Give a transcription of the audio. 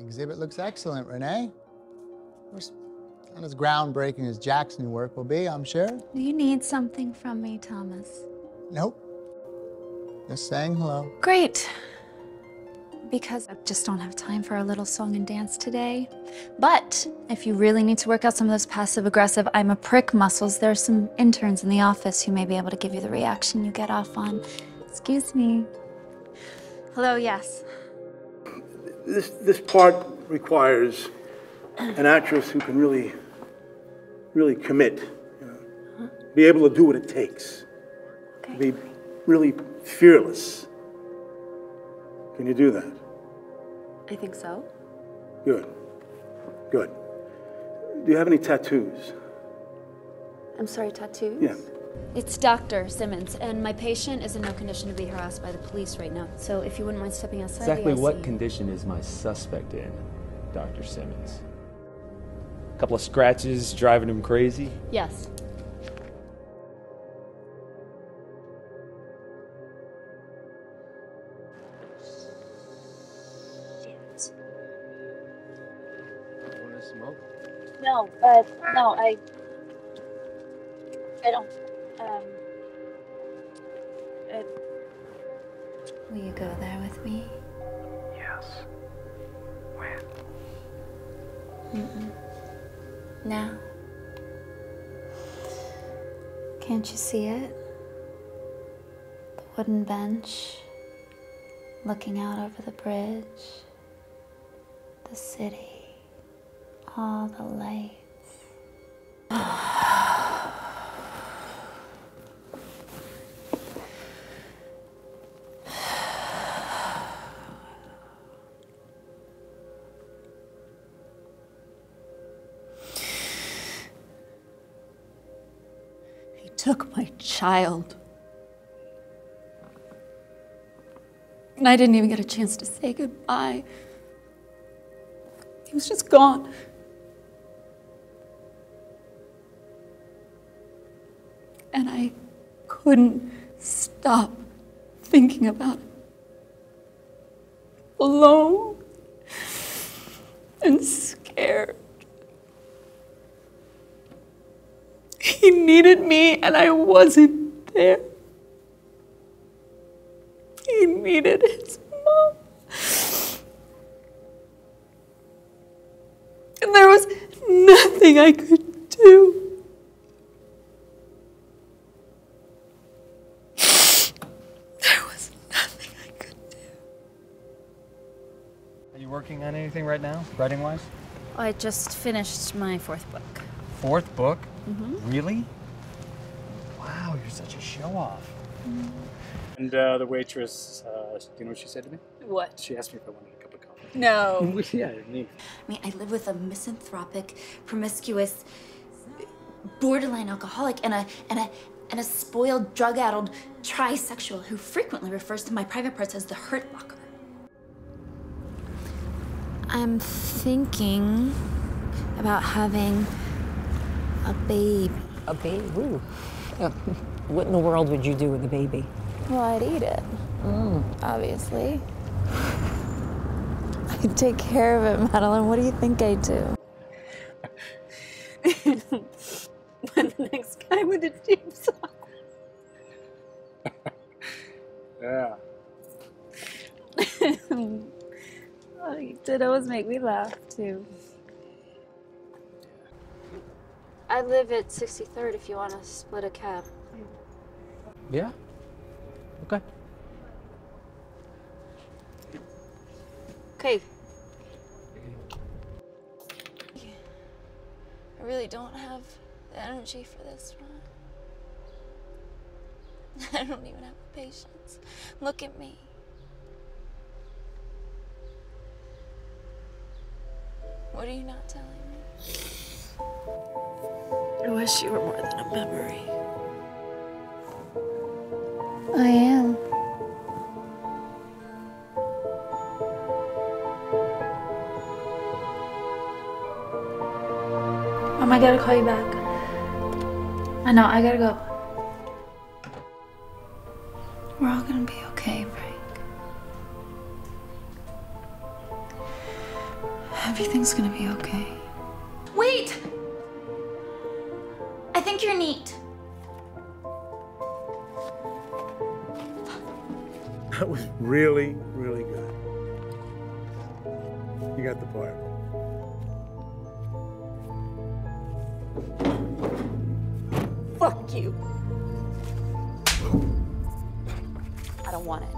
exhibit looks excellent, Renee. Course, not as groundbreaking as Jack's new work will be, I'm sure. Do you need something from me, Thomas? Nope. Just saying hello. Great. Because I just don't have time for a little song and dance today. But if you really need to work out some of those passive aggressive I'm a prick muscles, there are some interns in the office who may be able to give you the reaction you get off on. Excuse me. Hello, yes. This, this part requires an actress who can really, really commit, you know, be able to do what it takes, Okay. be really fearless. Can you do that? I think so. Good. Good. Do you have any tattoos? I'm sorry, tattoos? Yeah. It's Dr. Simmons, and my patient is in no condition to be harassed by the police right now. So if you wouldn't mind stepping outside Exactly the what ICU. condition is my suspect in, Dr. Simmons? A couple of scratches driving him crazy? Yes. Want to smoke? No, uh, no, I. I don't. Um. uh, Will you go there with me? Yes. When? Mm-mm. Now. Can't you see it? The wooden bench, looking out over the bridge, the city, all the lights. He took my child. And I didn't even get a chance to say goodbye. He was just gone. And I couldn't stop thinking about it. Alone and scared. He needed me, and I wasn't there. He needed his mom. And there was nothing I could do. There was nothing I could do. Are you working on anything right now, writing wise? I just finished my fourth book. Fourth book? Mhm. Really? Wow, you're such a show off. And uh, the waitress, uh, do you know what she said to me? What? She asked me if I wanted a cup of coffee. No. yeah, neat. I mean, I live with a misanthropic, promiscuous, borderline alcoholic, and a and a and a spoiled, drug-addled trisexual who frequently refers to my private parts as the hurt locker. I'm thinking about having a baby. A baby? Ooh. What in the world would you do with a baby? Well, I'd eat it. Mm. Obviously. I'd take care of it, Madeline. What do you think I'd do? when the next guy with the chainsaw. Yeah. oh, you did always make me laugh, too. I live at 63rd if you want to split a cab. Yeah? Okay. Okay. I really don't have the energy for this one. I don't even have the patience. Look at me. What are you not telling me? I wish you were more than a memory. I am. Mom, I gotta call you back. I know, I gotta go. We're all gonna be okay, Frank. Everything's gonna be okay. Wait! I think you're neat. That was really, really good. You got the part. Fuck you. I don't want it.